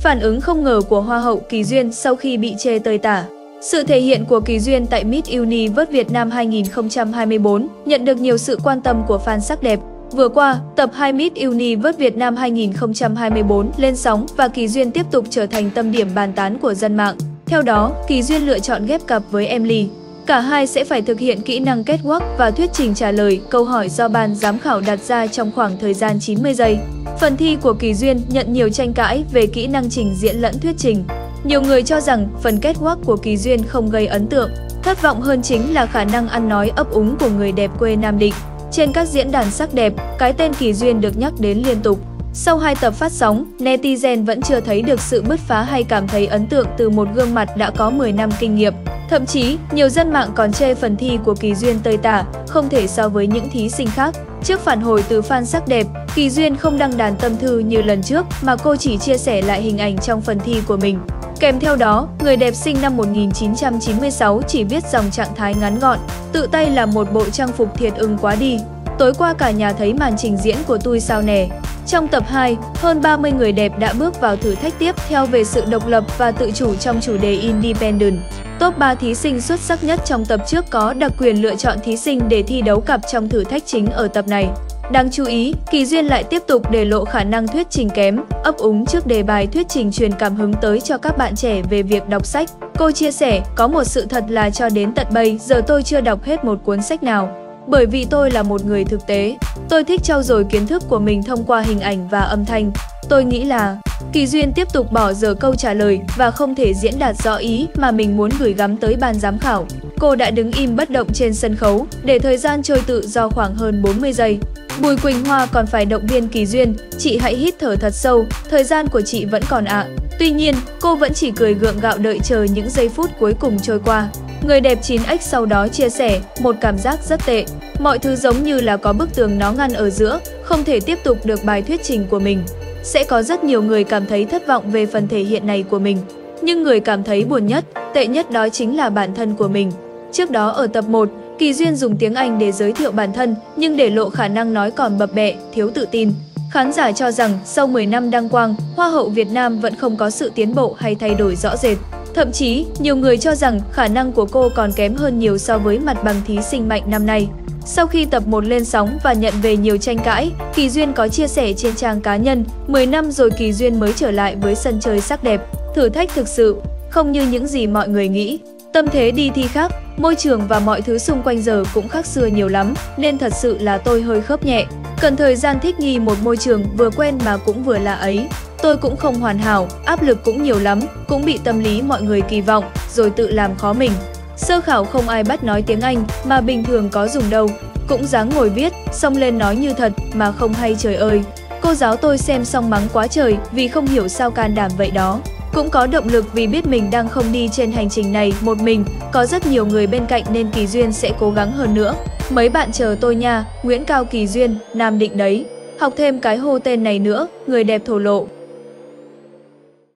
Phản ứng không ngờ của Hoa hậu Kỳ Duyên sau khi bị chê tơi tả. Sự thể hiện của Kỳ Duyên tại Miss Universe Việt Nam 2024 nhận được nhiều sự quan tâm của fan sắc đẹp. Vừa qua, tập 2 Miss Universe Việt Nam 2024 lên sóng và Kỳ Duyên tiếp tục trở thành tâm điểm bàn tán của dân mạng. Theo đó, Kỳ Duyên lựa chọn ghép cặp với Emily. Cả hai sẽ phải thực hiện kỹ năng kết work và thuyết trình trả lời câu hỏi do ban giám khảo đặt ra trong khoảng thời gian 90 giây. Phần thi của Kỳ Duyên nhận nhiều tranh cãi về kỹ năng trình diễn lẫn thuyết trình. Nhiều người cho rằng phần kết work của Kỳ Duyên không gây ấn tượng. Thất vọng hơn chính là khả năng ăn nói ấp úng của người đẹp quê Nam Định. Trên các diễn đàn sắc đẹp, cái tên Kỳ Duyên được nhắc đến liên tục. Sau hai tập phát sóng, netizen vẫn chưa thấy được sự bứt phá hay cảm thấy ấn tượng từ một gương mặt đã có 10 năm kinh nghiệm. Thậm chí, nhiều dân mạng còn chê phần thi của Kỳ Duyên tơi tả, không thể so với những thí sinh khác. Trước phản hồi từ fan sắc đẹp, Kỳ Duyên không đăng đàn tâm thư như lần trước mà cô chỉ chia sẻ lại hình ảnh trong phần thi của mình. Kèm theo đó, người đẹp sinh năm 1996 chỉ viết dòng trạng thái ngắn gọn, tự tay là một bộ trang phục thiệt ưng quá đi. Tối qua cả nhà thấy màn trình diễn của tôi sao nè. Trong tập 2, hơn 30 người đẹp đã bước vào thử thách tiếp theo về sự độc lập và tự chủ trong chủ đề Independent. Top 3 thí sinh xuất sắc nhất trong tập trước có đặc quyền lựa chọn thí sinh để thi đấu cặp trong thử thách chính ở tập này. Đáng chú ý, Kỳ Duyên lại tiếp tục để lộ khả năng thuyết trình kém, ấp úng trước đề bài thuyết trình truyền cảm hứng tới cho các bạn trẻ về việc đọc sách. Cô chia sẻ, có một sự thật là cho đến tận bây giờ tôi chưa đọc hết một cuốn sách nào. Bởi vì tôi là một người thực tế, tôi thích trau dồi kiến thức của mình thông qua hình ảnh và âm thanh. Tôi nghĩ là Kỳ Duyên tiếp tục bỏ dở câu trả lời và không thể diễn đạt rõ ý mà mình muốn gửi gắm tới ban giám khảo. Cô đã đứng im bất động trên sân khấu để thời gian trôi tự do khoảng hơn 40 giây. Bùi Quỳnh Hoa còn phải động viên Kỳ Duyên, chị hãy hít thở thật sâu, thời gian của chị vẫn còn ạ. Tuy nhiên, cô vẫn chỉ cười gượng gạo đợi chờ những giây phút cuối cùng trôi qua. Người đẹp 9X sau đó chia sẻ, một cảm giác rất tệ. Mọi thứ giống như là có bức tường nó ngăn ở giữa, không thể tiếp tục được bài thuyết trình của mình. Sẽ có rất nhiều người cảm thấy thất vọng về phần thể hiện này của mình. Nhưng người cảm thấy buồn nhất, tệ nhất đó chính là bản thân của mình. Trước đó ở tập 1, Kỳ Duyên dùng tiếng Anh để giới thiệu bản thân, nhưng để lộ khả năng nói còn bập bẹ, thiếu tự tin. Khán giả cho rằng sau 10 năm đăng quang, Hoa hậu Việt Nam vẫn không có sự tiến bộ hay thay đổi rõ rệt. Thậm chí, nhiều người cho rằng khả năng của cô còn kém hơn nhiều so với mặt bằng thí sinh mạnh năm nay. Sau khi tập 1 lên sóng và nhận về nhiều tranh cãi, Kỳ Duyên có chia sẻ trên trang cá nhân, 10 năm rồi Kỳ Duyên mới trở lại với sân chơi sắc đẹp. Thử thách thực sự, không như những gì mọi người nghĩ. Tâm thế đi thi khác, môi trường và mọi thứ xung quanh giờ cũng khác xưa nhiều lắm, nên thật sự là tôi hơi khớp nhẹ. Cần thời gian thích nghi một môi trường vừa quen mà cũng vừa lạ ấy. Tôi cũng không hoàn hảo, áp lực cũng nhiều lắm, cũng bị tâm lý mọi người kỳ vọng, rồi tự làm khó mình. Sơ khảo không ai bắt nói tiếng Anh mà bình thường có dùng đâu. Cũng dáng ngồi viết, xong lên nói như thật mà không hay trời ơi. Cô giáo tôi xem xong mắng quá trời vì không hiểu sao can đảm vậy đó. Cũng có động lực vì biết mình đang không đi trên hành trình này một mình, có rất nhiều người bên cạnh nên Kỳ Duyên sẽ cố gắng hơn nữa. Mấy bạn chờ tôi nha, Nguyễn Cao Kỳ Duyên, Nam Định đấy. Học thêm cái hô tên này nữa, người đẹp thổ lộ.